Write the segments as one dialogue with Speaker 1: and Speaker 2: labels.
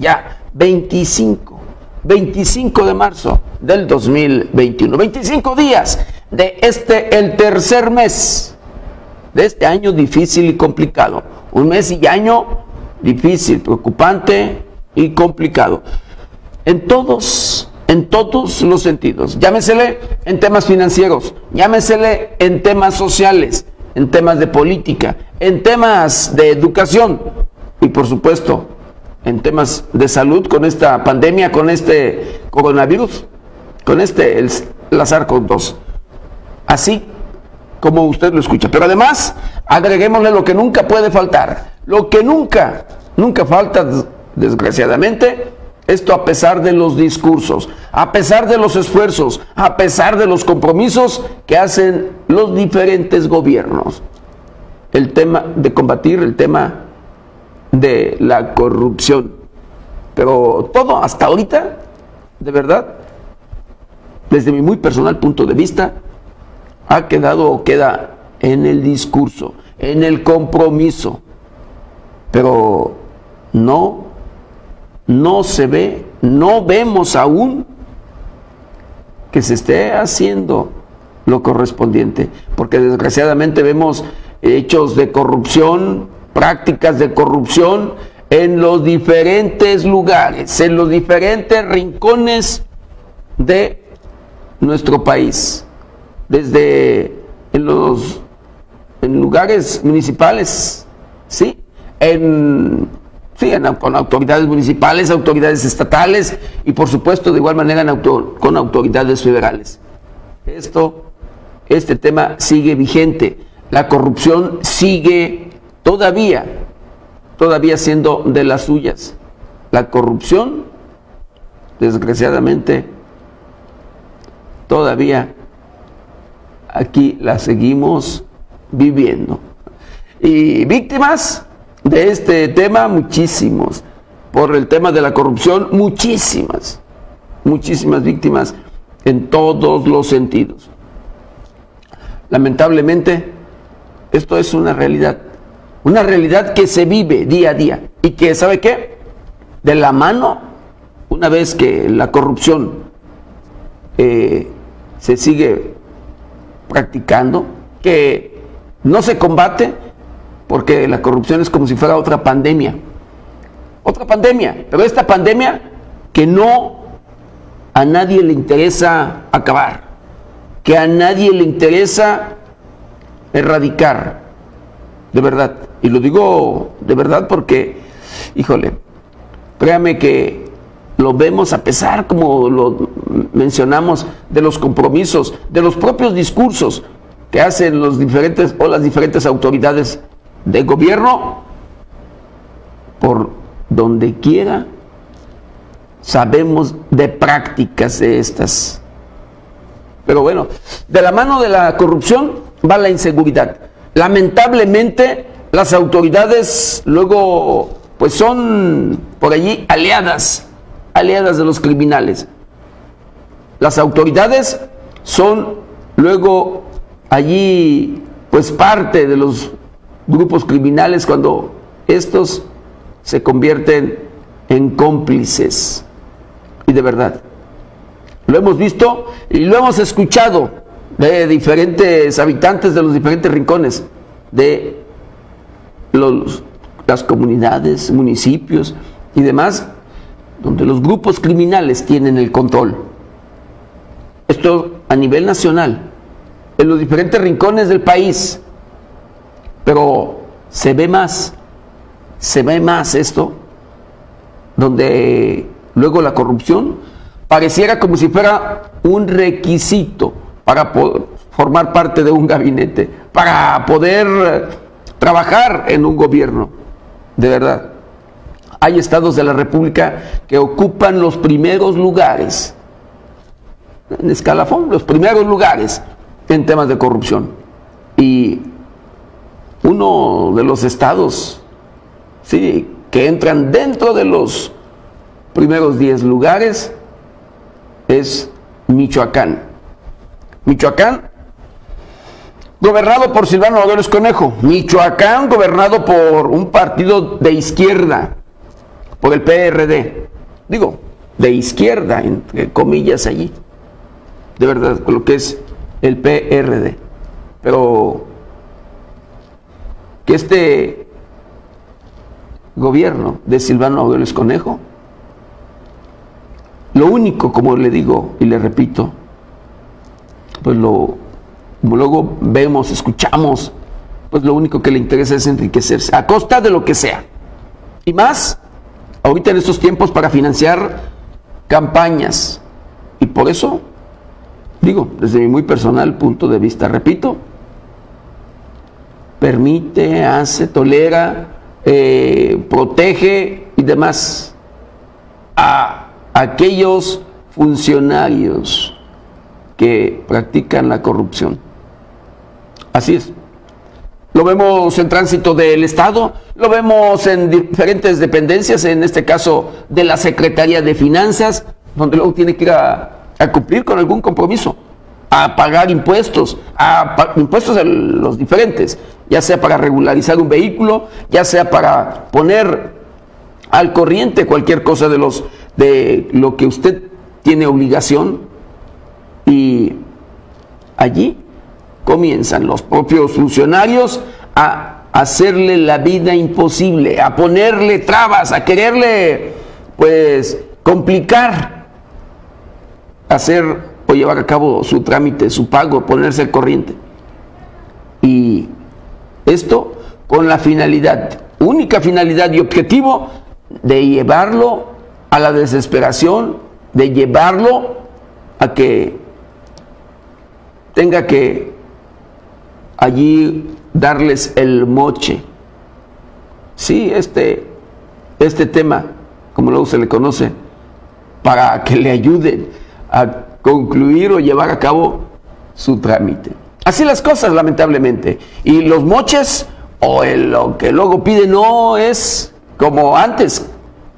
Speaker 1: ya 25, 25 de marzo del 2021, 25 días de este, el tercer mes de este año difícil y complicado. Un mes y año difícil, preocupante y complicado. En todos, en todos los sentidos. Llámesele en temas financieros, llámesele en temas sociales, en temas de política, en temas de educación y por supuesto en temas de salud con esta pandemia, con este coronavirus, con este, el, lazar con 2 Así como usted lo escucha. Pero además, agreguémosle lo que nunca puede faltar. Lo que nunca, nunca falta, desgraciadamente, esto a pesar de los discursos, a pesar de los esfuerzos, a pesar de los compromisos que hacen los diferentes gobiernos. El tema de combatir el tema de la corrupción. Pero todo hasta ahorita, de verdad, desde mi muy personal punto de vista, ha quedado o queda en el discurso, en el compromiso. Pero no, no se ve, no vemos aún que se esté haciendo lo correspondiente, porque desgraciadamente vemos hechos de corrupción, prácticas de corrupción en los diferentes lugares, en los diferentes rincones de nuestro país, desde en los en lugares municipales, ¿sí? En, sí, con autoridades municipales, autoridades estatales y por supuesto de igual manera con autoridades federales. Esto, este tema sigue vigente, la corrupción sigue todavía, todavía siendo de las suyas. La corrupción, desgraciadamente, todavía aquí la seguimos viviendo. Y víctimas de este tema, muchísimos. Por el tema de la corrupción, muchísimas, muchísimas víctimas en todos los sentidos. Lamentablemente, esto es una realidad. Una realidad que se vive día a día y que, ¿sabe qué? De la mano, una vez que la corrupción eh, se sigue practicando, que no se combate, porque la corrupción es como si fuera otra pandemia. Otra pandemia, pero esta pandemia que no a nadie le interesa acabar, que a nadie le interesa erradicar, de verdad. Y lo digo de verdad porque, híjole, créame que lo vemos a pesar, como lo mencionamos, de los compromisos, de los propios discursos que hacen los diferentes o las diferentes autoridades de gobierno, por donde quiera sabemos de prácticas de estas. Pero bueno, de la mano de la corrupción va la inseguridad. Lamentablemente, las autoridades luego pues son por allí aliadas, aliadas de los criminales. Las autoridades son luego allí pues parte de los grupos criminales cuando estos se convierten en cómplices. Y de verdad, lo hemos visto y lo hemos escuchado de diferentes habitantes de los diferentes rincones de las comunidades, municipios y demás, donde los grupos criminales tienen el control. Esto a nivel nacional, en los diferentes rincones del país, pero se ve más, se ve más esto, donde luego la corrupción pareciera como si fuera un requisito para formar parte de un gabinete, para poder trabajar en un gobierno. De verdad. Hay estados de la República que ocupan los primeros lugares, en escalafón, los primeros lugares en temas de corrupción. Y uno de los estados, sí, que entran dentro de los primeros 10 lugares es Michoacán. Michoacán, gobernado por Silvano Rodríguez Conejo. Michoacán, gobernado por un partido de izquierda, por el PRD. Digo, de izquierda, entre comillas allí. De verdad, con lo que es el PRD. Pero que este gobierno de Silvano Aureoles Conejo, lo único, como le digo y le repito, pues lo, luego vemos, escuchamos, pues lo único que le interesa es enriquecerse, a costa de lo que sea. Y más, ahorita en estos tiempos para financiar campañas. Y por eso, digo, desde mi muy personal punto de vista, repito, permite, hace, tolera, eh, protege y demás a aquellos funcionarios que practican la corrupción. Así es. Lo vemos en tránsito del Estado, lo vemos en diferentes dependencias, en este caso de la Secretaría de Finanzas, donde luego tiene que ir a, cumplir con algún compromiso, a pagar impuestos, a impuestos a los diferentes, ya sea para regularizar un vehículo, ya sea para poner al corriente cualquier cosa de los de lo que usted tiene obligación y allí comienzan los propios funcionarios a hacerle la vida imposible, a ponerle trabas, a quererle, pues, complicar, hacer o llevar a cabo su trámite, su pago, ponerse al corriente. Y esto con la finalidad, única finalidad y objetivo de llevarlo a la desesperación, de llevarlo a que tenga que allí darles el moche. Sí, este, este tema, como luego se le conoce, para que le ayuden a concluir o llevar a cabo su trámite. Así las cosas, lamentablemente. Y los moches o lo que luego pide no es como antes,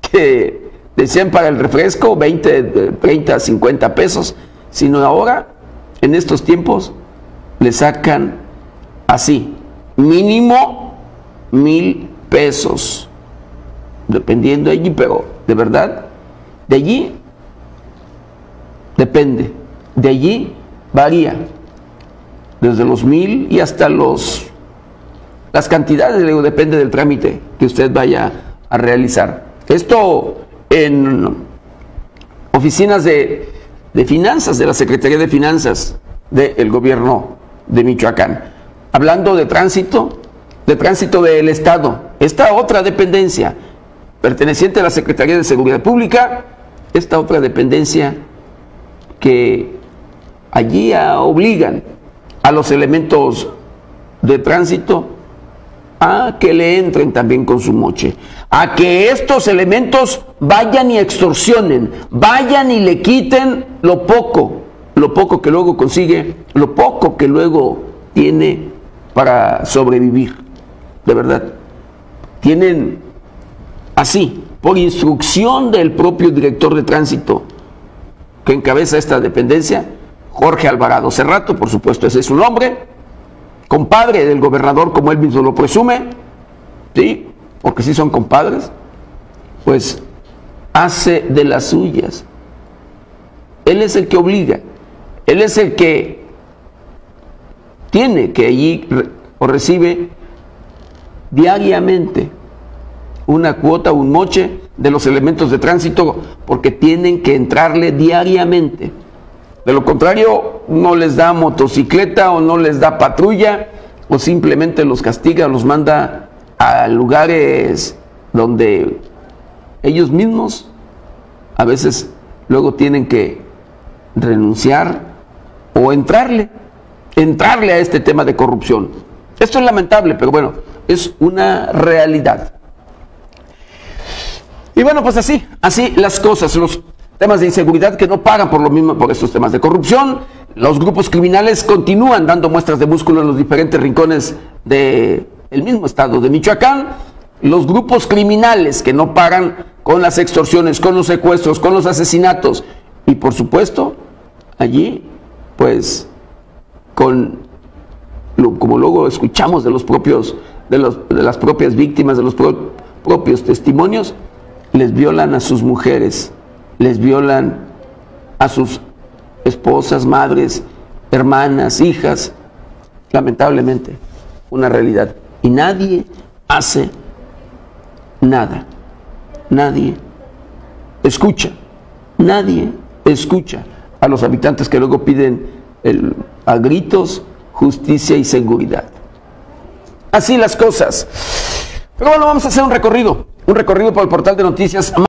Speaker 1: que decían para el refresco 20, 30, 50 pesos, sino ahora, en estos tiempos, le sacan así, mínimo mil pesos, dependiendo de allí, pero de verdad, de allí depende, de allí varía, desde los mil y hasta los, las cantidades, digo, depende del trámite que usted vaya a realizar. Esto en oficinas de, de finanzas, de la Secretaría de Finanzas del gobierno de Michoacán hablando de tránsito, de tránsito del Estado, esta otra dependencia perteneciente a la Secretaría de Seguridad Pública, esta otra dependencia que allí obligan a los elementos de tránsito a que le entren también con su moche, a que estos elementos vayan y extorsionen, vayan y le quiten lo poco, lo poco que luego consigue, lo poco que luego tiene para sobrevivir, de verdad. Tienen así, por instrucción del propio director de tránsito que encabeza esta dependencia, Jorge Alvarado Cerrato, por supuesto ese es su nombre, compadre del gobernador como él mismo lo presume, ¿sí? porque sí son compadres, pues hace de las suyas. Él es el que obliga, él es el que tiene que allí o recibe diariamente una cuota, un moche de los elementos de tránsito porque tienen que entrarle diariamente. De lo contrario, no les da motocicleta o no les da patrulla o simplemente los castiga, los manda a lugares donde ellos mismos a veces luego tienen que renunciar o entrarle entrarle a este tema de corrupción. Esto es lamentable, pero bueno, es una realidad. Y bueno, pues así, así las cosas, los temas de inseguridad que no pagan por lo mismo por estos temas de corrupción, los grupos criminales continúan dando muestras de músculo en los diferentes rincones del mismo estado de Michoacán, los grupos criminales que no pagan con las extorsiones, con los secuestros, con los asesinatos y por supuesto allí pues con, como luego escuchamos de los propios, de, los, de las propias víctimas, de los propios testimonios, les violan a sus mujeres, les violan a sus esposas, madres, hermanas, hijas, lamentablemente, una realidad. Y nadie hace nada. Nadie escucha. Nadie escucha a los habitantes que luego piden a gritos justicia y seguridad. Así las cosas. Pero bueno, vamos a hacer un recorrido, un recorrido por el portal de noticias